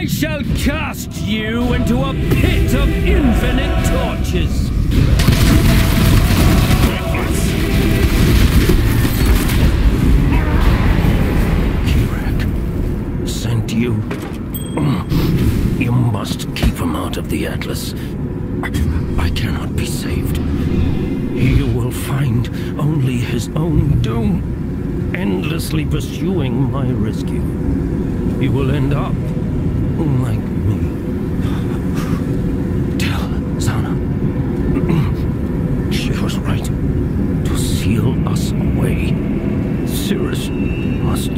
I shall cast you into a pit of infinite torches. Kirac sent you. You must keep him out of the Atlas. I cannot be saved. He will find only his own doom, endlessly pursuing my rescue. He will end up like me. Tell Zana. she was right. To seal us away, Sirus must